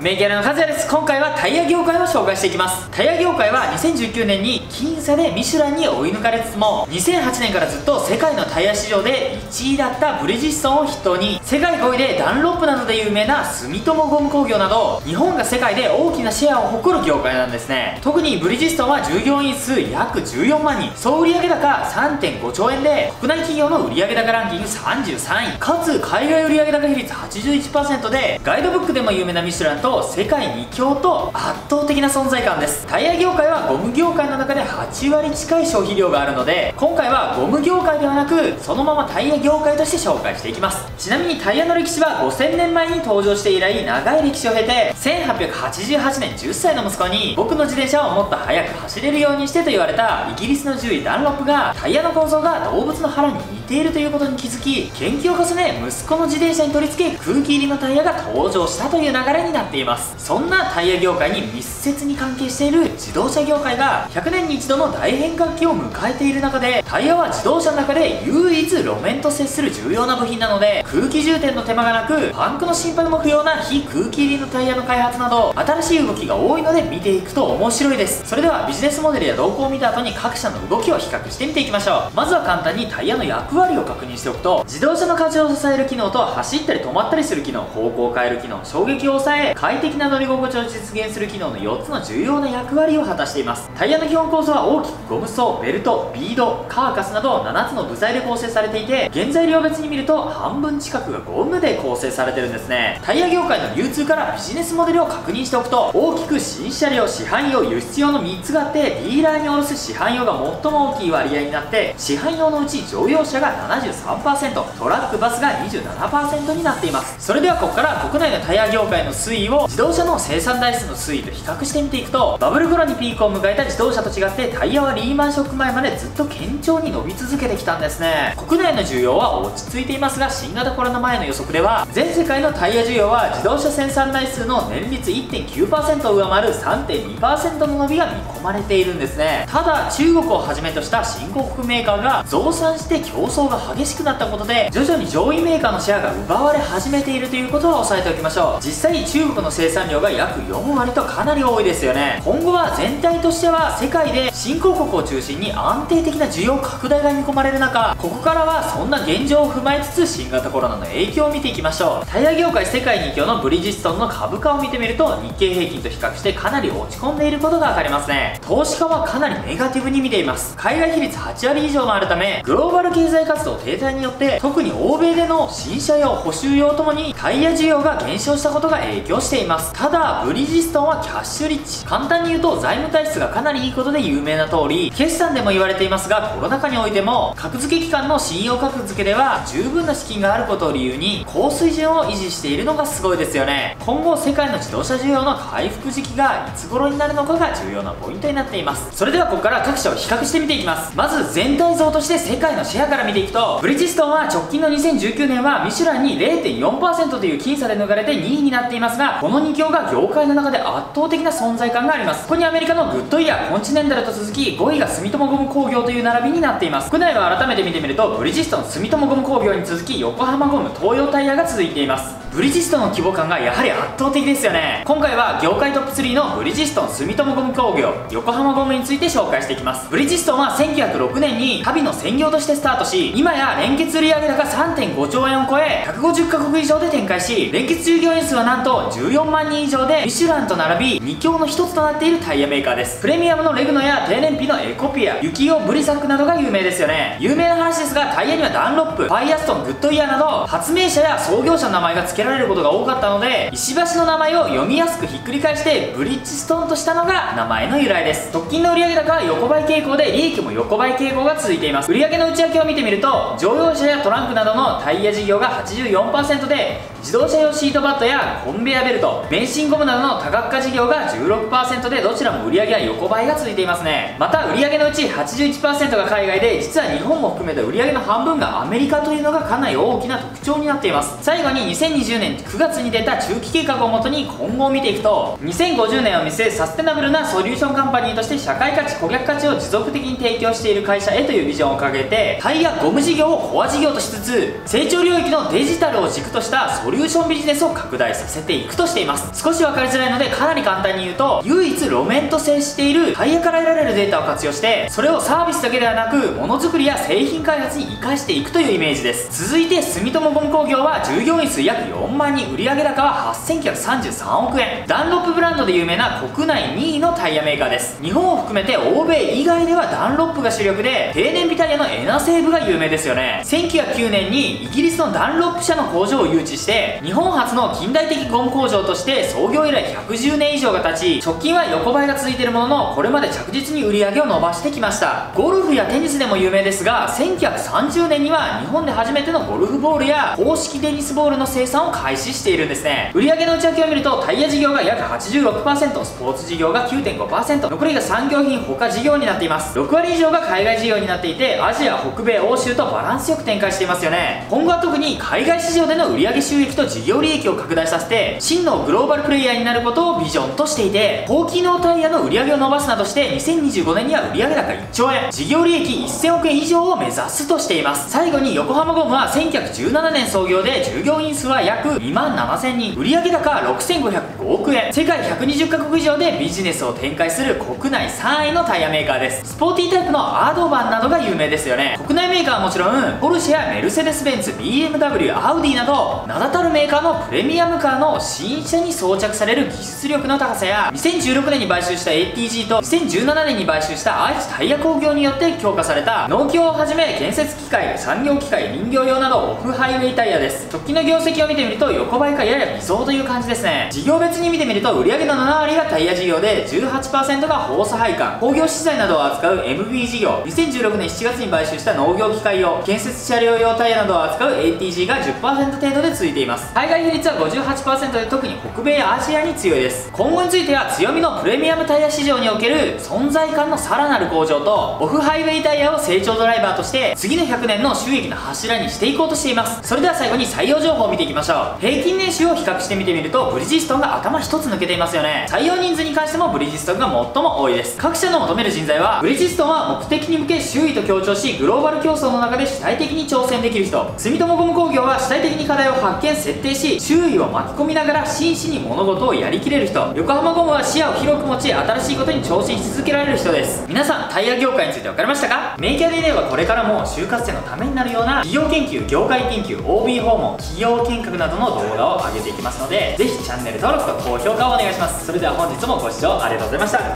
メギャラの和也です。今回はタイヤ業界を紹介していきます。タイヤ業界は2019年に僅差でミシュランに追い抜かれつつも2008年からずっと世界のタイヤ市場で1位だったブリヂストンを筆頭に世界5位でダンロップなどで有名な住友ゴム工業など日本が世界で大きなシェアを誇る業界なんですね。特にブリヂストンは従業員数約14万人。総売上高3.5兆円で国内企業の売上高ランキング33位。かつ海外売上高比率81%でガイドブックでも有名なミシュランとと世界2強と圧倒的な存在感です。タイヤ業界はゴム業界の中で8割近い消費量があるので今回はゴム業界ではなくそのままタイヤ業界として紹介していきます。ちなみにタイヤの歴史は5000年前に登場して以来長い歴史を経て1888年10歳の息子に僕の自転車をもっと速く走れるようにしてと言われたイギリスの獣医ダンロップがタイヤの構造が動物の腹に似ているということに気づき研究を重ね息子の自転車に取り付け空気入りのタイヤが登場したという流れになっています。そんなタイヤ業界に密接に関係している自動車業界が100年に一度の大変革期を迎えている中でタイヤは自動車の中で唯一路面と接する重要な部品なので空気充填の手間がなくパンクの心配も不要な非空気入りのタイヤの開発など新しい動きが多いので見ていくと面白いです。それではビジネスモデルや動向を見た後に各社の動きを比較してみていきましょう。まずは簡単にタイヤの役割割を確認しておくと自動車の荷重を支える機能と走ったり止まったりする機能方向を変える機能衝撃を抑え快適な乗り心地を実現する機能の4つの重要な役割を果たしています。タイヤの基本構造は大きくゴム層ベルトビードカーカスなど7つの部材で構成されていて原材料別に見ると半分近くがゴムで構成されてるんですね。タイヤ業界の流通からビジネスモデルを確認しておくと大きく新車両市販用輸出用の3つがあってディーラーに卸す市販用が最も大きい割合になって市販用のうち乗用車が73%トラックバスが27%になっています。それではここから国内のタイヤ業界の推移を自動車の生産台数の推移と比較してみていくとバブル頃にピークを迎えた自動車と違ってタイヤはリーマンショック前までずっと堅調に伸び続けてきたんですね。国内の需要は落ち着いていますが新型コロナ前の予測では全世界のタイヤ需要は自動車生産台数の年率1.9%を上回る3.2%の伸びが見込まれているんですね。ただ中国をはじめとした新興国メーカーが増産して競争が激しくなったことで徐々に上位メーカーのシェアが奪われ始めているということは押さえておきましょう。実際中国の生産量が約4割とかなり多いですよね。今後は全体としては世界で新興国を中心に安定的な需要拡大が見込まれる中ここからはそんな現状を踏まえつつ新型コロナの影響を見ていきましょう。タイヤ業界世界2強のブリヂストンの株価を見てみると日経平均と比較してかなり落ち込んでいることが分かりますね。投資家はかなりネガティブに見ています。海外比率8割以上もあるためグローバル経済活動停滞によって特に欧米での新車用補修用ともにタイヤ需要が減少したことが影響しています。ただブリヂストンはキャッシュリッチ。簡単に言うと財務体質がかなりいいことで有名な通り決算でも言われていますがコロナ禍においても格付け機関の信用格付けでは十分な資金があることを理由に高水準を維持しているのがすごいですよね。今後世界の自動車需要の回復時期がいつ頃になるのかが重要なポイントになっています。それではここから各社を比較してみていきます。まず全体像として世界のシェアから見ていくとブリヂストンは直近の2019年はミシュランに0.4%という僅差で抜かれて2位になっていますがこの2強が業界の中で圧倒的な存在感があります。ここにアメリカのグッドイヤーコンチネンタルと続き5位が住友ゴム工業という並びになっています。国内は改めて見てみるとブリヂストン住友ゴム工業に続き横浜ゴム東洋タイヤが続いています。ブリヂストンの規模感がやはり圧倒的ですよね。今回は業界トップ3のブリヂストン住友ゴム工業横浜ゴムについて紹介していきます。ブリヂストンは1906年に足袋の専業としてスタートし今や連結売上高3.5兆円を超え150カ国以上で展開し連結従業員数はなんと14万人以上でミシュランと並び2強の一つとなっているタイヤメーカーです。プレミアムのレグノや低燃費のエコピア雪のブリザックなどが有名ですよね。有名な話ですがタイヤにはダンロップファイアストングッドイヤーなど発明者や創業者の名前が付けられることが多かったので石橋の名前を読みやすくひっくり返してブリッジストーンとしたのが名前の由来です。直近の売上高は横ばい傾向で利益も横ばい傾向が続いています。売上の内訳を見てみると乗用車やトラックなどのタイヤ事業が84%で自動車用シートパッドやコンベヤベルト免震ゴムなどの多角化事業が16%でどちらも売り上げは横ばいが続いていますね。また売上のうち81%が海外で実は日本も含めた売り上げの半分がアメリカというのがかなり大きな特徴になっています。最後に2020年9月に出た中期計画をもとに今後を見ていくと2050年を見据えサステナブルなソリューションカンパニーとして社会価値顧客価値を持続的に提供している会社へというビジョンを掲げてタイヤゴム事業をコア事業としつつ成長領域のデジタルを軸としたソソリューションビジネスを拡大させていくとしています。少し分かりづらいのでかなり簡単に言うと唯一路面と接しているタイヤから得られるデータを活用してそれをサービスだけではなくものづくりや製品開発に活かしていくというイメージです。続いて住友ゴム工業は従業員数約4万人売上高は8933億円。ダンロップブランドで有名な国内2位のタイヤメーカーです。日本を含めて欧米以外ではダンロップが主力で低燃費タイヤのエナセーブが有名ですよね。1909年にイギリスのダンロップ社の工場を誘致して日本初の近代的ゴム工場として創業以来110年以上が経ち直近は横ばいが続いているもののこれまで着実に売り上げを伸ばしてきました。ゴルフやテニスでも有名ですが1930年には日本で初めてのゴルフボールや公式テニスボールの生産を開始しているんですね。売上の内訳を見るとタイヤ事業が約86%スポーツ事業が9.5%残りが産業品他事業になっています。6割以上が海外事業になっていてアジア北米欧州とバランスよく展開していますよね。今後は特に海外市場での売上収益と事業利益を拡大させて真のグローバルプレイヤーになることをビジョンとしていて高機能タイヤの売り上げを伸ばすなどして2025年には売上高1兆円。事業利益1000億円以上を目指すとしています。最後に横浜ゴムは1917年創業で従業員数は約2万7000人。売上高6505億円。世界120カ国以上でビジネスを展開する国内3位のタイヤメーカーです。スポーティータイプのアドバンなどが有名ですよね。国内メーカーはもちろんポルシェやメルセデス・ベンツ BMW アウディなど名だたるメーカーのプレミアムカーの新車に装着される技術力の高さや2016年に買収した ATG と2017年に買収した愛知タイヤ工業によって強化された農協をはじめ建設機械産業機械林業用などオフハイウェイタイヤです。直近の業績を見てみると横ばいかやや微増という感じですね。事業別に見てみると売上の7割がタイヤ事業で18%がホース配管。工業資材などを扱う MB 事業。2016年7月に買収した農業機械用。建設車両用タイヤなどを扱う ATG が10%程度で続いています。海外比率は58%で特に北米アジアに強いです。今後については強みのプレミアムタイヤ市場における存在感のさらなる向上とオフハイウェイタイヤを成長ドライバーとして次の100年の収益の柱にしていこうとしています。それでは最後に採用情報を見ていきましょう。平均年収を比較してみてみるとブリヂストンが頭一つ抜けていますよね。採用人数に関してもブリヂストンが最も多いです。各社の求める人材はブリヂストンは目的に向け周囲と協調しグローバル競争の中で主体的に挑戦できる人。住友ゴム工業は主体的に課題を発見設定し周囲を巻き込みながら真摯に物事をやりきれる人。横浜ゴムは視野を広く持ち新しいことに挑戦し続けられる人です。皆さんタイヤ業界について分かりましたか？メイキャ DNA はこれからも就活生のためになるような企業研究業界研究 OB 訪問企業見学などの動画を上げていきますのでぜひチャンネル登録と高評価をお願いします。それでは本日もご視聴ありがとうございました。